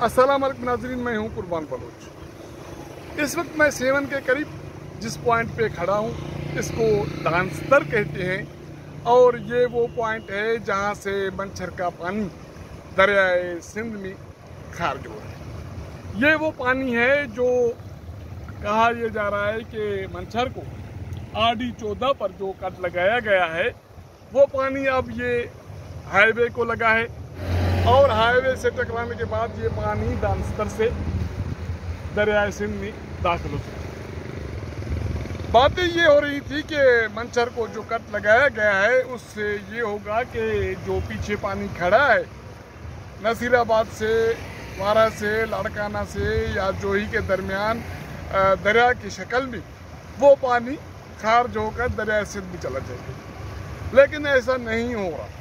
वालेकुम नाजरीन, मैं हूँ कुर्बान बलोच। इस वक्त मैं सेवन के करीब जिस पॉइंट पे खड़ा हूँ, इसको डांस्तर कहते हैं, और ये वो पॉइंट है जहाँ से मंछर का पानी दरियाए सिंध में खारिज हो रहा है। ये वो पानी है जो कहा यह जा रहा है कि मंछर को आडी चौदह पर जो कट लगाया गया है, वो पानी अब ये हाईवे को लगा है और हाईवे से टकराने के बाद ये पानी दानस्तर से दरियाए सिंध में दाखिल हो चुका बातें ये हो रही थी कि मंचर को जो कट लगाया गया है, उससे ये होगा कि जो पीछे पानी खड़ा है, नसीराबाद से, वारा से, लाड़काना से या जोही के दरमियान दरिया की शक्ल में वो पानी खारज होकर दरिया सिंध में चला जाएगा। लेकिन ऐसा नहीं हो रहा।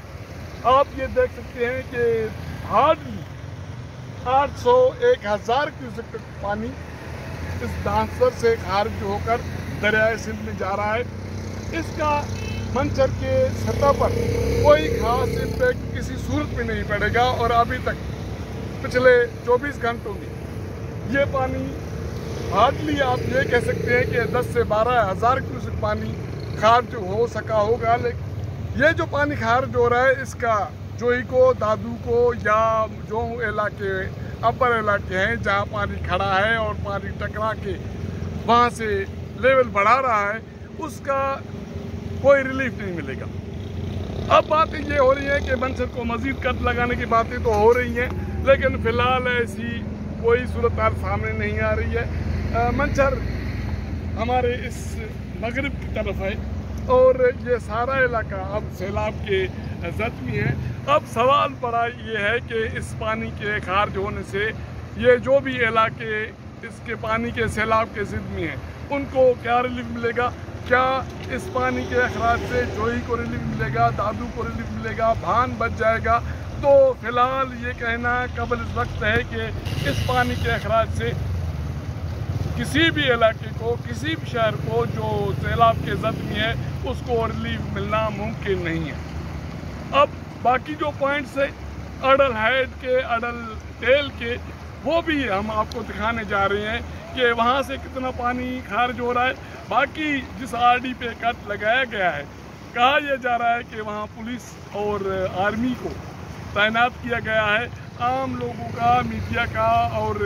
आप ये देख सकते हैं कि हार्डली 800 एक हज़ार क्यूसेक तक पानी इस डांसर से खारिज होकर दरियाए सिंध में जा रहा है। इसका मंचर के सतह पर कोई खास इम्पैक्ट किसी सूरत में नहीं पड़ेगा और अभी तक पिछले 24 घंटों में ये पानी हार्डली आप ये कह सकते हैं कि 10 से बारह हज़ार क्यूसेक पानी खारिज हो सका होगा, लेकिन ये जो पानी खारिज हो रहा है, इसका जोई को, दादू को या जो इलाके, अपर इलाके हैं, जहाँ पानी खड़ा है और पानी टकरा के वहाँ से लेवल बढ़ा रहा है, उसका कोई रिलीफ नहीं मिलेगा। अब बातें ये हो रही है कि मंचर को मजीद कट लगाने की बातें तो हो रही हैं, लेकिन फ़िलहाल ऐसी कोई सूरत सामने नहीं आ रही है। मंचर हमारे इस मगरब की तरफ़ है। और ये सारा इलाका अब सैलाब के जख्मी है। अब सवाल पड़ा ये है कि इस पानी के खारिज होने से ये जो भी इलाके इसके पानी के सैलाब के जिद में हैं, उनको क्या रिलीफ मिलेगा? क्या इस पानी के अखराज से जोई को रिलीफ मिलेगा, दादू को रिलीफ मिलेगा, भान बच जाएगा? तो फ़िलहाल ये कहना कबल इस वक्त है कि इस पानी के अखराज से किसी भी इलाके को, किसी भी शहर को जो सैलाब के जद में है, उसको रिलीफ मिलना मुमकिन नहीं है। अब बाकी जो पॉइंट्स है, अडल हेड के, अडल टेल के, वो भी हम आपको दिखाने जा रहे हैं कि वहाँ से कितना पानी खारिज हो रहा है। बाकी जिस आरडी पे कट लगाया गया है, कहा यह जा रहा है कि वहाँ पुलिस और आर्मी को तैनात किया गया है। आम लोगों का, मीडिया का और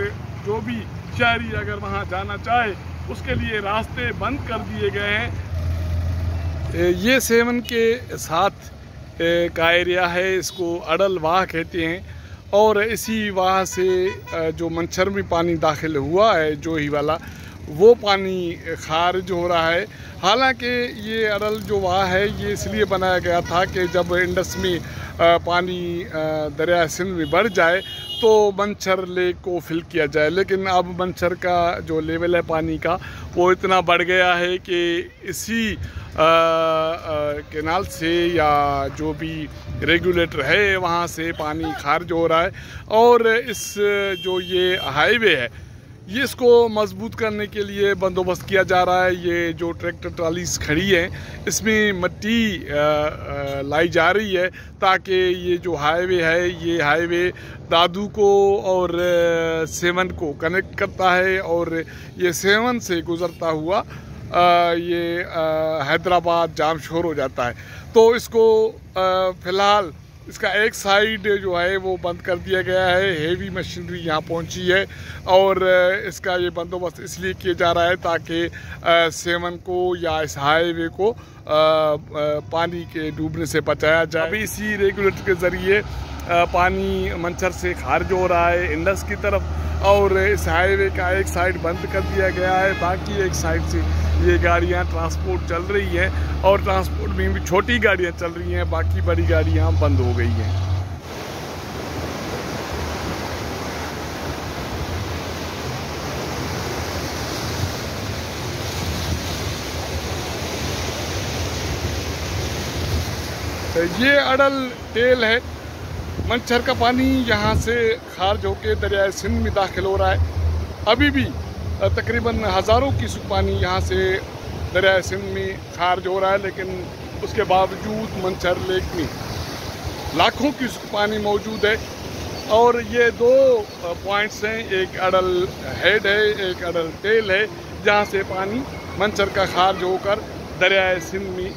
जो भी शहरी अगर वहाँ जाना चाहे, उसके लिए रास्ते बंद कर दिए गए हैं। ये सेवन के साथ का एरिया है, इसको अड़ल वाह कहते हैं। और इसी वाह से जो मच्छर में पानी दाखिल हुआ है जो ही वाला वो पानी खारिज हो रहा है। हालाँकि ये अड़ल जो वाह है, ये इसलिए बनाया गया था कि जब इंडस में पानी दरिया सिंध में बढ़ जाए तो मंछर लेक को फिल किया जाए। लेकिन अब मंछर का जो लेवल है पानी का, वो इतना बढ़ गया है कि इसी केनाल से या जो भी रेगुलेटर है, वहाँ से पानी खारिज हो रहा है। और इस जो ये हाईवे है ये इसको मज़बूत करने के लिए बंदोबस्त किया जा रहा है। ये जो ट्रैक्टर ट्रालीज खड़ी हैं इसमें मट्टी लाई जा रही है ताकि ये जो हाईवे है ये हाईवे दादू को और सेवन को कनेक्ट करता है और ये सेवन से गुज़रता हुआ आ, ये हैदराबाद जाम शोर हो जाता है। तो इसको फ़िलहाल इसका एक साइड जो है वो बंद कर दिया गया है। हेवी मशीनरी यहाँ पहुँची है और इसका ये बंदोबस्त इसलिए किया जा रहा है ताकि सेवन को या इस हाईवे को पानी के डूबने से बचाया जाए। अभी इसी रेगुलेटर के ज़रिए पानी मंचर से खारिज हो रहा है इंडस की तरफ़ और इस हाईवे का एक साइड बंद कर दिया गया है। बाकी एक साइड से ये गाड़ियाँ ट्रांसपोर्ट चल रही हैं और ट्रांसपोर्ट में भी छोटी गाड़ियाँ चल रही हैं, बाकी बड़ी गाड़ियाँ बंद हो गई हैं। ये अडल टेल है। मंचर का पानी यहाँ से खारिज होकर दरियाए सिंध में दाखिल हो रहा है। अभी भी तकरीबन हज़ारों की पानी यहाँ से दरिया सिंध में खारिज हो रहा है, लेकिन उसके बावजूद मंचर लेक में लाखों की पानी मौजूद है। और ये दो पॉइंट्स हैं। एक अडल हेड है, एक अडल टेल है, जहाँ से पानी मंचर का खारज होकर दरियाए सिंध में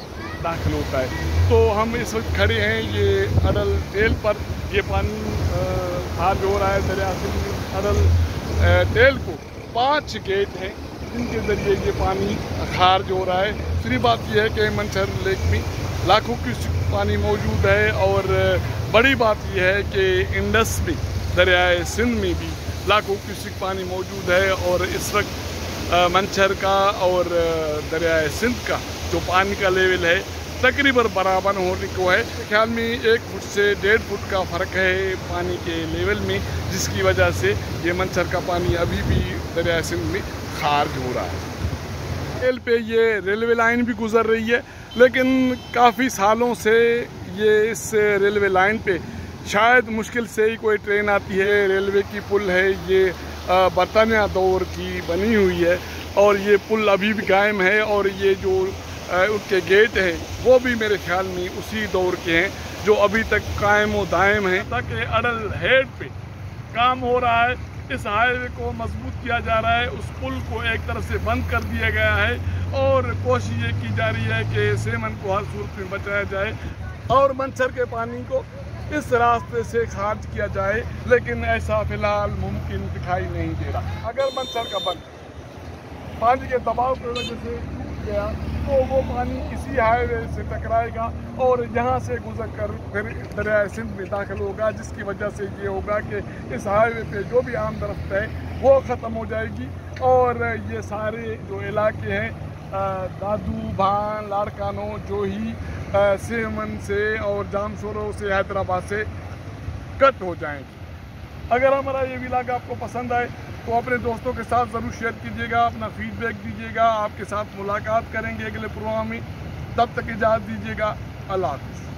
दाखिल होता है। तो हम इस वक्त खड़े हैं, ये अडल टेल पर। ये पानी खारज हो रहा है दरिया सिंध में अडल टेल को पाँच गेट हैं, जिनके ज़रिए ये पानी खारज हो रहा है। दूसरी बात यह है कि मंचर लेक में लाखों की पानी मौजूद है और बड़ी बात यह है कि इंडस में, दरियाए सिंध में भी लाखों क्यूसिक पानी मौजूद है और इस वक्त मंचर का और दरियाए सिंध का जो पानी का लेवल है, तकरीबन बराबर होने को है। ख्याल में एक फुट से डेढ़ फुट का फ़र्क है पानी के लेवल में, जिसकी वजह से ये मंचर का पानी अभी भी दरिया सिंध में खारज हो रहा है। रेल पे ये रेलवे लाइन भी गुजर रही है, लेकिन काफ़ी सालों से ये इस रेलवे लाइन पे शायद मुश्किल से ही कोई ट्रेन आती है। रेलवे की पुल है, ये बरतानिया दौर की बनी हुई है, और ये पुल अभी भी कायम है, और ये जो उनके गेट हैं, वो भी मेरे ख्याल में उसी दौर के हैं, जो अभी तक कायम व दायम हैं। ताकि अडल हेड पे काम हो रहा है, इस हाईवे को मज़बूत किया जा रहा है, उस पुल को एक तरह से बंद कर दिया गया है, और कोशिश ये की जा रही है कि सेमन को हर सूरत में बचाया जाए, और मंचर के पानी को इस रास्ते से खारिज किया जाए, लेकिन ऐसा फ़िलहाल मुमकिन दिखाई नहीं दे रहा। अगर मंचर का बंद, पानी के दबाव की वजह से गया तो वो पानी इसी हाईवे से टकराएगा और यहाँ से गुजर कर फिर दरिया सिंध में दाखिल होगा, जिसकी वजह से ये होगा कि इस हाईवे पे जो भी आम दरख्त है, वो ख़त्म हो जाएगी और ये सारे जो इलाके हैं दादू, भान, लाड़कानो, जोही सेमन से और जामशोरों से, हैदराबाद से कट हो जाएँगे। अगर हमारा ये विलाग आपको पसंद आए तो अपने दोस्तों के साथ ज़रूर शेयर कीजिएगा, अपना फीडबैक दीजिएगा, आपके साथ मुलाकात करेंगे अगले प्रोग्राम में। तब तक इजाज़त दीजिएगा। अल्लाह हाफ़